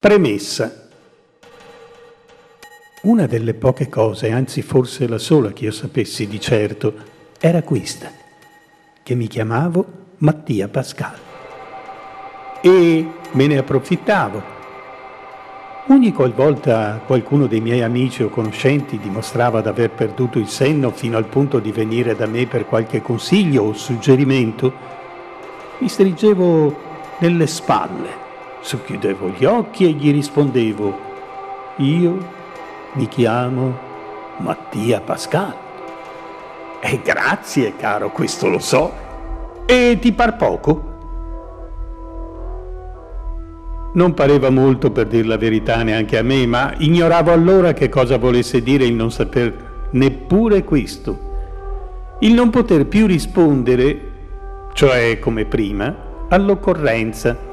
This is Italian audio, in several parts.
Premessa. Una delle poche cose, anzi forse la sola che io sapessi di certo, era questa, che mi chiamavo Mattia Pascal. E me ne approfittavo. Ogni qualvolta qualcuno dei miei amici o conoscenti dimostrava d'aver perduto il senno fino al punto di venire da me per qualche consiglio o suggerimento, mi stringevo nelle spalle Socchiudevo gli occhi e gli rispondevo, io mi chiamo Mattia Pascal. E grazie, caro, questo lo so. E ti par poco? Non pareva molto per dir la verità neanche a me, ma ignoravo allora che cosa volesse dire il non saper neppure questo. Il non poter più rispondere, cioè come prima, all'occorrenza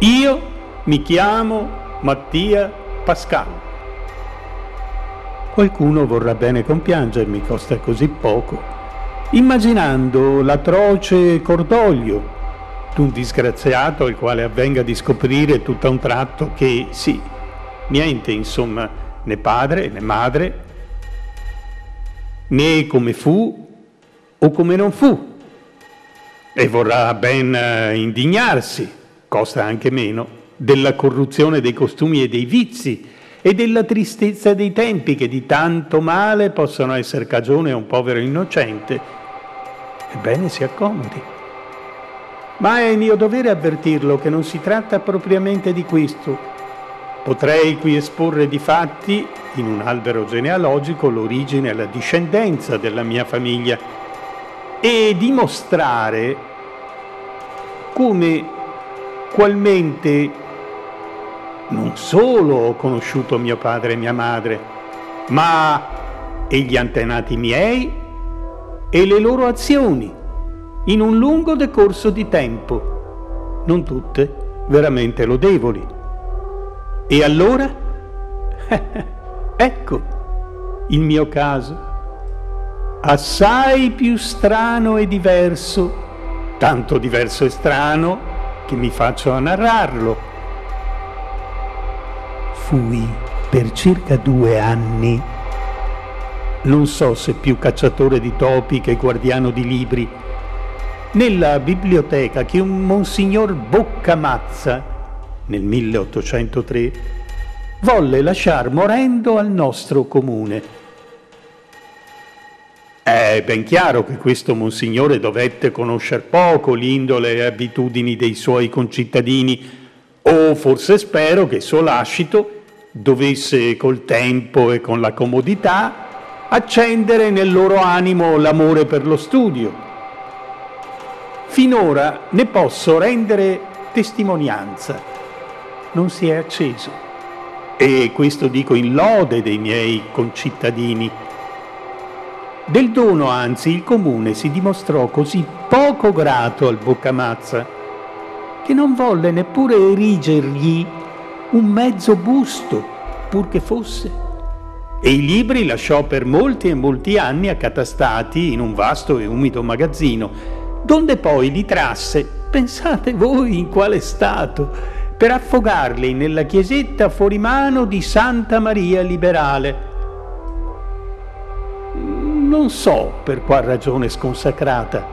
io mi chiamo Mattia Pascal. Qualcuno vorrà bene compiangermi, costa così poco, immaginando l'atroce cordoglio d'un disgraziato il quale avvenga di scoprire tutto a un tratto che, sì, niente, insomma, né padre né madre, né come fu o come non fu, e vorrà ben eh, indignarsi costa anche meno, della corruzione dei costumi e dei vizi e della tristezza dei tempi che di tanto male possono essere cagione a un povero innocente. Ebbene si accomodi. Ma è mio dovere avvertirlo che non si tratta propriamente di questo. Potrei qui esporre di fatti, in un albero genealogico, l'origine e la discendenza della mia famiglia e dimostrare come qualmente non solo ho conosciuto mio padre e mia madre, ma e gli antenati miei e le loro azioni in un lungo decorso di tempo, non tutte veramente lodevoli. E allora? ecco il mio caso, assai più strano e diverso, tanto diverso e strano che mi faccio a narrarlo. Fui per circa due anni, non so se più cacciatore di topi che guardiano di libri, nella biblioteca che un monsignor Boccamazza, nel 1803, volle lasciar morendo al nostro comune è ben chiaro che questo Monsignore dovette conoscere poco l'indole e abitudini dei suoi concittadini, o forse spero che suo lascito dovesse col tempo e con la comodità accendere nel loro animo l'amore per lo studio. Finora ne posso rendere testimonianza. Non si è acceso. E questo dico in lode dei miei concittadini del dono, anzi, il comune si dimostrò così poco grato al Boccamazza che non volle neppure erigergli un mezzo busto, pur che fosse. E i libri lasciò per molti e molti anni accatastati in un vasto e umido magazzino, donde poi li trasse, pensate voi in quale stato, per affogarli nella chiesetta fuori mano di Santa Maria Liberale, non so per qual ragione sconsacrata,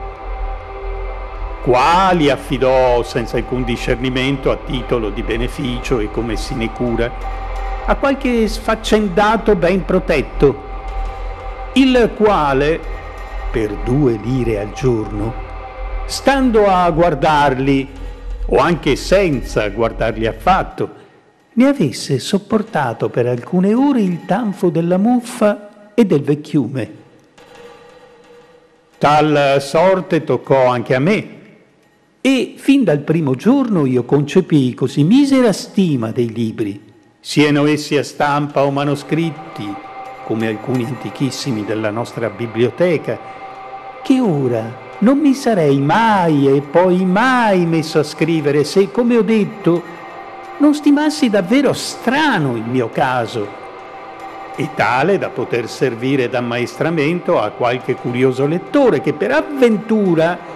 quali affidò senza alcun discernimento a titolo di beneficio e come sinecura a qualche sfaccendato ben protetto, il quale, per due lire al giorno, stando a guardarli, o anche senza guardarli affatto, ne avesse sopportato per alcune ore il tanfo della muffa e del vecchiume. Tal sorte toccò anche a me. E fin dal primo giorno io concepii così misera stima dei libri, siano essi a stampa o manoscritti, come alcuni antichissimi della nostra biblioteca, che ora non mi sarei mai e poi mai messo a scrivere se, come ho detto, non stimassi davvero strano il mio caso e tale da poter servire d'ammaestramento a qualche curioso lettore che per avventura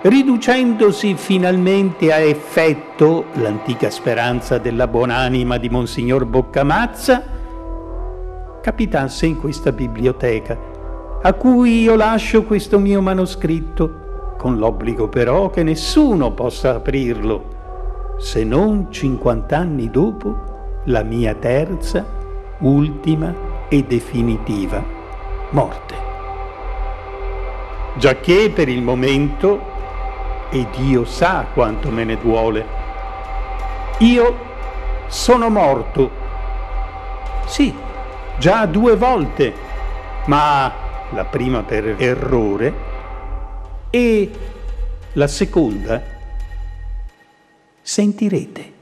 riducendosi finalmente a effetto l'antica speranza della buonanima di Monsignor Boccamazza, capitasse in questa biblioteca, a cui io lascio questo mio manoscritto, con l'obbligo però che nessuno possa aprirlo, se non 50 anni dopo la mia terza, ultima e definitiva morte. Giacché per il momento e Dio sa quanto me ne duole. Io sono morto. Sì, già due volte, ma la prima per errore e la seconda sentirete.